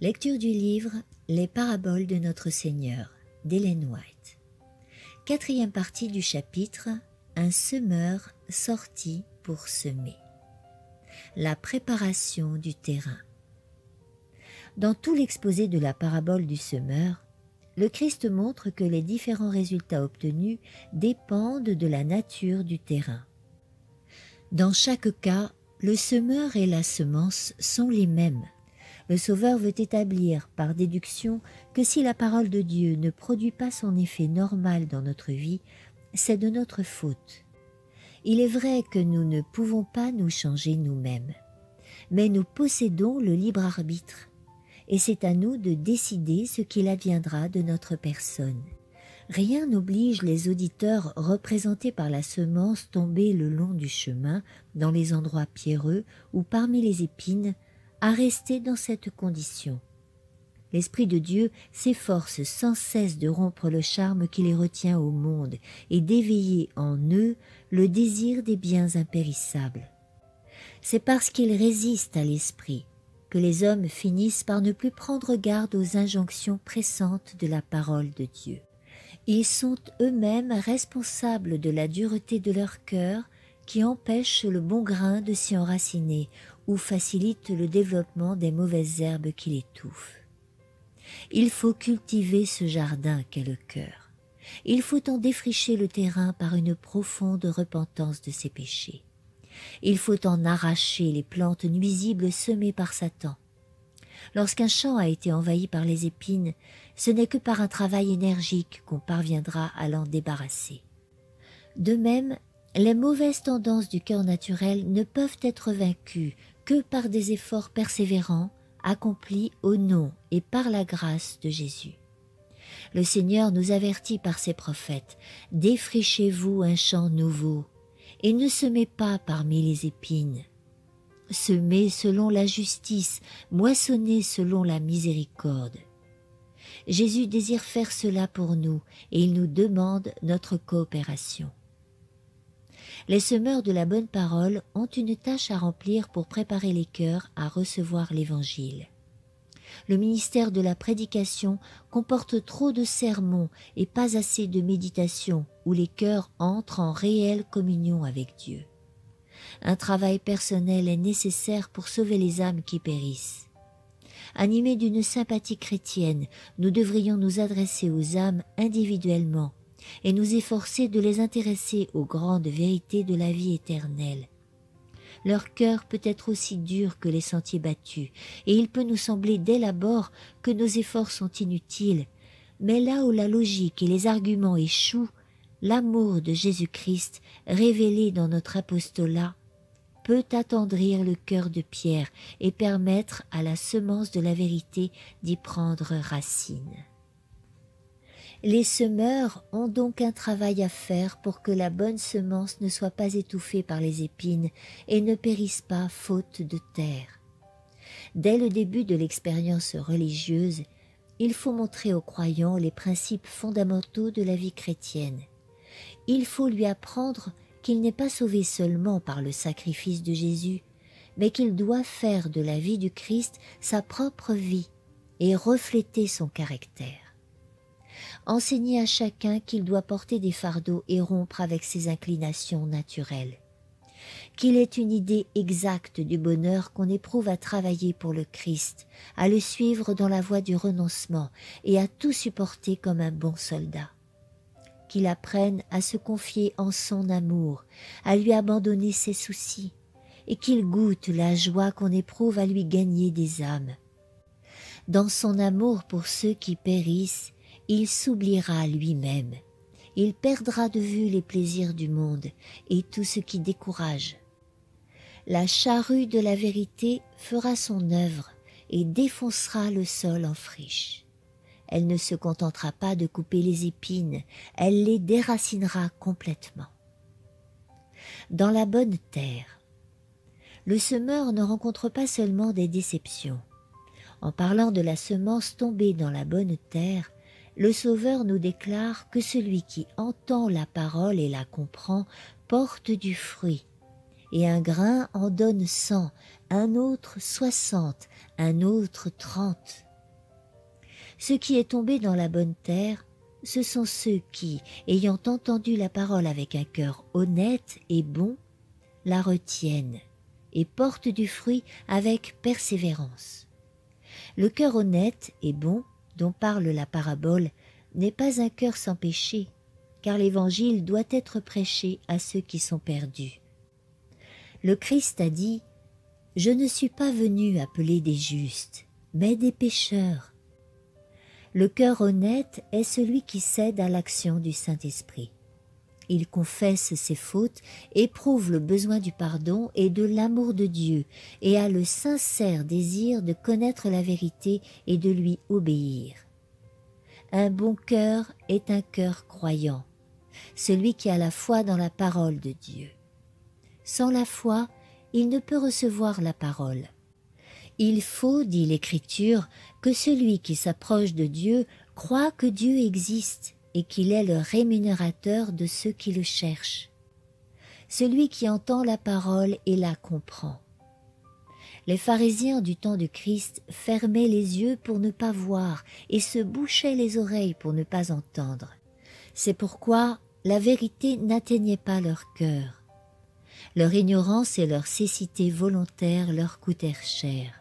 Lecture du livre Les paraboles de notre Seigneur d'Hélène White. Quatrième partie du chapitre Un semeur sorti pour semer. La préparation du terrain. Dans tout l'exposé de la parabole du semeur, le Christ montre que les différents résultats obtenus dépendent de la nature du terrain. Dans chaque cas, le semeur et la semence sont les mêmes. Le Sauveur veut établir par déduction que si la parole de Dieu ne produit pas son effet normal dans notre vie, c'est de notre faute. Il est vrai que nous ne pouvons pas nous changer nous-mêmes, mais nous possédons le libre arbitre, et c'est à nous de décider ce qu'il adviendra de notre personne. Rien n'oblige les auditeurs représentés par la semence tombée le long du chemin, dans les endroits pierreux ou parmi les épines, à rester dans cette condition. L'Esprit de Dieu s'efforce sans cesse de rompre le charme qui les retient au monde et d'éveiller en eux le désir des biens impérissables. C'est parce qu'ils résistent à l'Esprit que les hommes finissent par ne plus prendre garde aux injonctions pressantes de la parole de Dieu. Ils sont eux-mêmes responsables de la dureté de leur cœur qui empêche le bon grain de s'y enraciner ou facilite le développement des mauvaises herbes qui l'étouffent. Il faut cultiver ce jardin qu'est le cœur. Il faut en défricher le terrain par une profonde repentance de ses péchés. Il faut en arracher les plantes nuisibles semées par Satan Lorsqu'un champ a été envahi par les épines, ce n'est que par un travail énergique qu'on parviendra à l'en débarrasser. De même, les mauvaises tendances du cœur naturel ne peuvent être vaincues que par des efforts persévérants accomplis au nom et par la grâce de Jésus. Le Seigneur nous avertit par ses prophètes, Défrichez-vous un champ nouveau, et ne semez pas parmi les épines semer selon la justice, moissonner selon la miséricorde. Jésus désire faire cela pour nous et il nous demande notre coopération. Les semeurs de la bonne parole ont une tâche à remplir pour préparer les cœurs à recevoir l'Évangile. Le ministère de la prédication comporte trop de sermons et pas assez de méditation où les cœurs entrent en réelle communion avec Dieu. Un travail personnel est nécessaire pour sauver les âmes qui périssent. Animés d'une sympathie chrétienne, nous devrions nous adresser aux âmes individuellement et nous efforcer de les intéresser aux grandes vérités de la vie éternelle. Leur cœur peut être aussi dur que les sentiers battus, et il peut nous sembler dès l'abord que nos efforts sont inutiles, mais là où la logique et les arguments échouent, l'amour de Jésus-Christ, révélé dans notre apostolat, peut attendrir le cœur de Pierre et permettre à la semence de la vérité d'y prendre racine. Les semeurs ont donc un travail à faire pour que la bonne semence ne soit pas étouffée par les épines et ne périsse pas faute de terre. Dès le début de l'expérience religieuse, il faut montrer aux croyants les principes fondamentaux de la vie chrétienne. Il faut lui apprendre qu'il n'est pas sauvé seulement par le sacrifice de Jésus, mais qu'il doit faire de la vie du Christ sa propre vie et refléter son caractère. Enseigner à chacun qu'il doit porter des fardeaux et rompre avec ses inclinations naturelles. Qu'il ait une idée exacte du bonheur qu'on éprouve à travailler pour le Christ, à le suivre dans la voie du renoncement et à tout supporter comme un bon soldat qu'il apprenne à se confier en son amour, à lui abandonner ses soucis, et qu'il goûte la joie qu'on éprouve à lui gagner des âmes. Dans son amour pour ceux qui périssent, il s'oubliera lui-même. Il perdra de vue les plaisirs du monde et tout ce qui décourage. La charrue de la vérité fera son œuvre et défoncera le sol en friche. Elle ne se contentera pas de couper les épines, elle les déracinera complètement. Dans la bonne terre, le semeur ne rencontre pas seulement des déceptions. En parlant de la semence tombée dans la bonne terre, le Sauveur nous déclare que celui qui entend la parole et la comprend porte du fruit, et un grain en donne cent, un autre soixante, un autre trente Ce qui est tombé dans la bonne terre, ce sont ceux qui, ayant entendu la parole avec un cœur honnête et bon, la retiennent et portent du fruit avec persévérance. Le cœur honnête et bon dont parle la parabole n'est pas un cœur sans péché, car l'Évangile doit être prêché à ceux qui sont perdus. Le Christ a dit Je ne suis pas venu appeler des justes, mais des pécheurs. Le cœur honnête est celui qui cède à l'action du Saint-Esprit. Il confesse ses fautes, éprouve le besoin du pardon et de l'amour de Dieu, et a le sincère désir de connaître la vérité et de lui obéir. Un bon cœur est un cœur croyant, celui qui a la foi dans la parole de Dieu. Sans la foi, il ne peut recevoir la parole. Il faut, dit l'Écriture, que celui qui s'approche de Dieu croit que Dieu existe et qu'il est le rémunérateur de ceux qui le cherchent. Celui qui entend la parole et la comprend. Les pharisiens du temps de Christ fermaient les yeux pour ne pas voir et se bouchaient les oreilles pour ne pas entendre. C'est pourquoi la vérité n'atteignait pas leur cœur. Leur ignorance et leur cécité volontaire leur coûtèrent cher.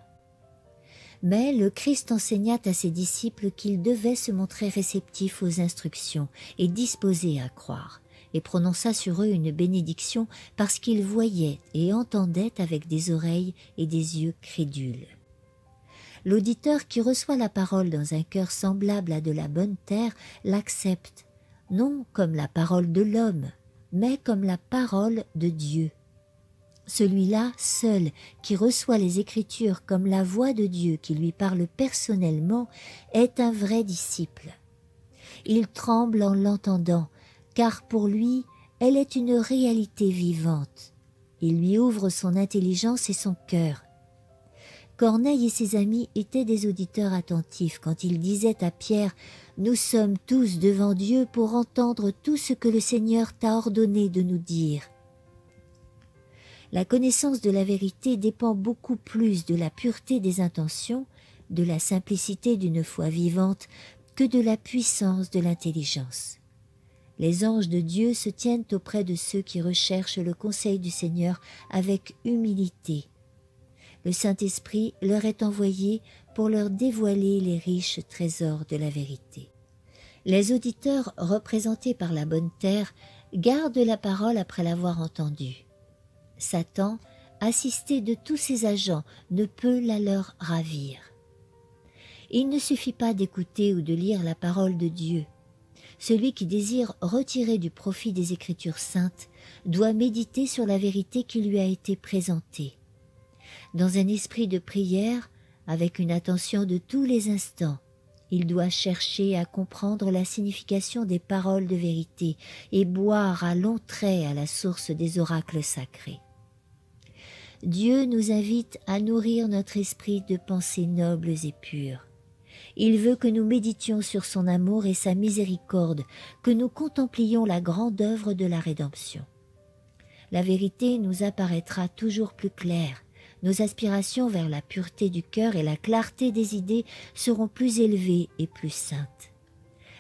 Mais le Christ enseigna à ses disciples qu'ils devaient se montrer réceptifs aux instructions et disposés à croire, et prononça sur eux une bénédiction parce qu'ils voyaient et entendaient avec des oreilles et des yeux crédules. L'auditeur qui reçoit la parole dans un cœur semblable à de la bonne terre l'accepte, non comme la parole de l'homme, mais comme la parole de Dieu. Celui-là seul qui reçoit les Écritures comme la voix de Dieu qui lui parle personnellement est un vrai disciple. Il tremble en l'entendant, car pour lui, elle est une réalité vivante. Il lui ouvre son intelligence et son cœur. Corneille et ses amis étaient des auditeurs attentifs quand ils disaient à Pierre Nous sommes tous devant Dieu pour entendre tout ce que le Seigneur t'a ordonné de nous dire. La connaissance de la vérité dépend beaucoup plus de la pureté des intentions, de la simplicité d'une foi vivante, que de la puissance de l'intelligence. Les anges de Dieu se tiennent auprès de ceux qui recherchent le conseil du Seigneur avec humilité. Le Saint-Esprit leur est envoyé pour leur dévoiler les riches trésors de la vérité. Les auditeurs représentés par la bonne terre gardent la parole après l'avoir entendue. Satan, assisté de tous ses agents, ne peut la leur ravir. Il ne suffit pas d'écouter ou de lire la parole de Dieu. Celui qui désire retirer du profit des Écritures saintes doit méditer sur la vérité qui lui a été présentée. Dans un esprit de prière, avec une attention de tous les instants, il doit chercher à comprendre la signification des paroles de vérité et boire à longs traits à la source des oracles sacrés. Dieu nous invite à nourrir notre esprit de pensées nobles et pures. Il veut que nous méditions sur son amour et sa miséricorde, que nous contemplions la grande œuvre de la rédemption. La vérité nous apparaîtra toujours plus claire, nos aspirations vers la pureté du cœur et la clarté des idées seront plus élevées et plus saintes.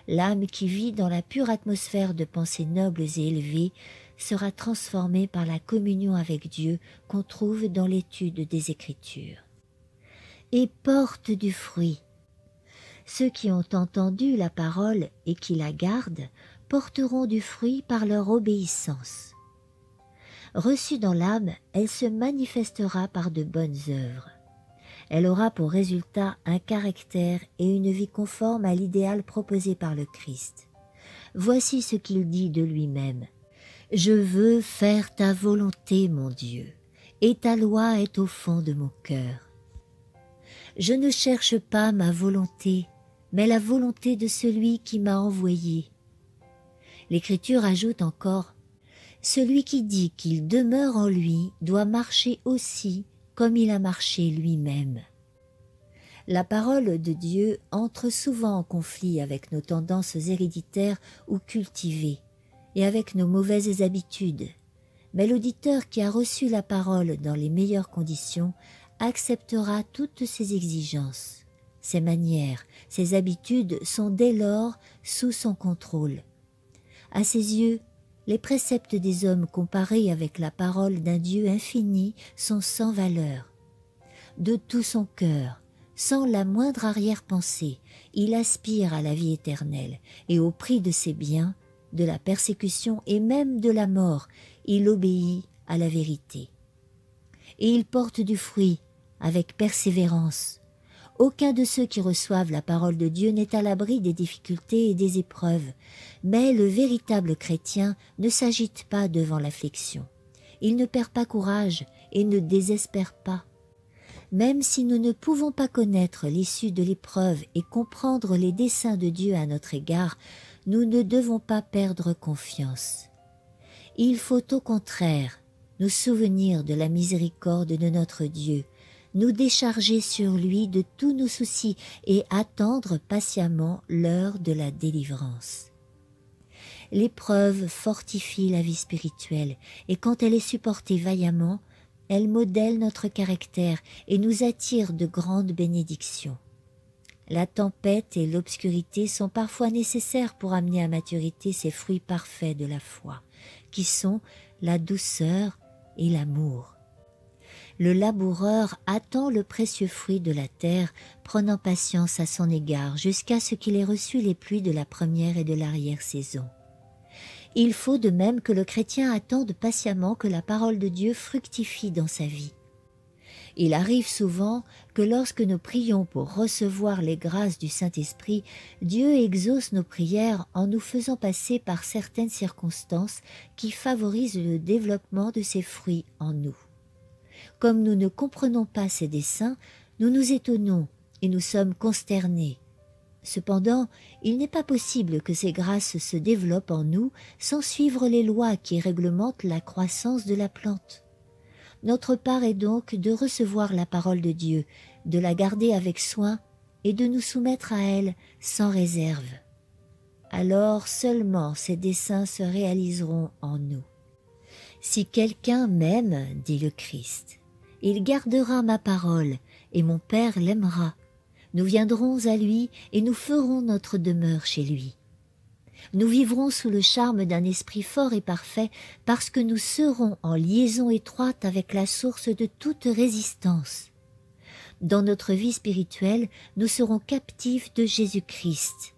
L'âme qui vit dans la pure atmosphère de pensées nobles et élevées sera transformé par la communion avec Dieu qu'on trouve dans l'étude des Écritures. Et porte du fruit. Ceux qui ont entendu la parole et qui la gardent porteront du fruit par leur obéissance. Reçue dans l'âme, elle se manifestera par de bonnes œuvres. Elle aura pour résultat un caractère et une vie conforme à l'idéal proposé par le Christ. Voici ce qu'il dit de lui-même. Je veux faire ta volonté, mon Dieu, et ta loi est au fond de mon cœur. Je ne cherche pas ma volonté, mais la volonté de celui qui m'a envoyé. L'Écriture ajoute encore Celui qui dit qu'il demeure en lui doit marcher aussi comme il a marché lui-même. La parole de Dieu entre souvent en conflit avec nos tendances héréditaires ou cultivées et avec nos mauvaises habitudes. Mais l'auditeur qui a reçu la parole dans les meilleures conditions acceptera toutes ces exigences. ses manières, ses habitudes sont dès lors sous son contrôle. À ses yeux, les préceptes des hommes comparés avec la parole d'un Dieu infini sont sans valeur. De tout son cœur, sans la moindre arrière-pensée, il aspire à la vie éternelle, et au prix de ses biens, de la persécution et même de la mort, il obéit à la vérité. Et il porte du fruit avec persévérance. Aucun de ceux qui reçoivent la parole de Dieu n'est à l'abri des difficultés et des épreuves, mais le véritable chrétien ne s'agite pas devant l'affliction. Il ne perd pas courage et ne désespère pas. Même si nous ne pouvons pas connaître l'issue de l'épreuve et comprendre les desseins de Dieu à notre égard, nous ne devons pas perdre confiance. Il faut au contraire nous souvenir de la miséricorde de notre Dieu, nous décharger sur lui de tous nos soucis et attendre patiemment l'heure de la délivrance. L'épreuve fortifie la vie spirituelle et quand elle est supportée vaillamment, elle modèle notre caractère et nous attire de grandes bénédictions. La tempête et l'obscurité sont parfois nécessaires pour amener à maturité ces fruits parfaits de la foi, qui sont la douceur et l'amour. Le laboureur attend le précieux fruit de la terre, prenant patience à son égard jusqu'à ce qu'il ait reçu les pluies de la première et de l'arrière-saison. Il faut de même que le chrétien attende patiemment que la parole de Dieu fructifie dans sa vie. Il arrive souvent que lorsque nous prions pour recevoir les grâces du Saint-Esprit, Dieu exauce nos prières en nous faisant passer par certaines circonstances qui favorisent le développement de ces fruits en nous. Comme nous ne comprenons pas ses desseins, nous nous étonnons et nous sommes consternés. Cependant, il n'est pas possible que ces grâces se développent en nous sans suivre les lois qui réglementent la croissance de la plante. Notre part est donc de recevoir la parole de Dieu, de la garder avec soin et de nous soumettre à elle sans réserve. Alors seulement ces desseins se réaliseront en nous. Si quelqu'un m'aime, dit le Christ, il gardera ma parole, et mon Père l'aimera. Nous viendrons à lui, et nous ferons notre demeure chez lui. Nous vivrons sous le charme d'un esprit fort et parfait parce que nous serons en liaison étroite avec la source de toute résistance. Dans notre vie spirituelle, nous serons captifs de Jésus-Christ.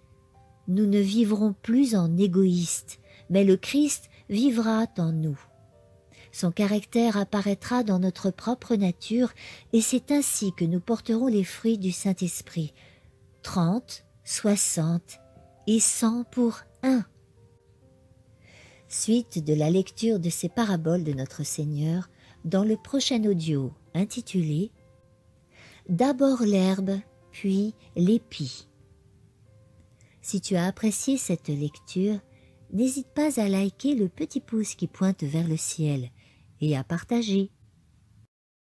Nous ne vivrons plus en égoïstes, mais le Christ vivra en nous. Son caractère apparaîtra dans notre propre nature et c'est ainsi que nous porterons les fruits du Saint-Esprit. Trente, soixante et cent pour un. Suite de la lecture de ces paraboles de notre Seigneur dans le prochain audio intitulé D'abord l'herbe, puis l'épi. Si tu as apprécié cette lecture, n'hésite pas à liker le petit pouce qui pointe vers le ciel et à partager.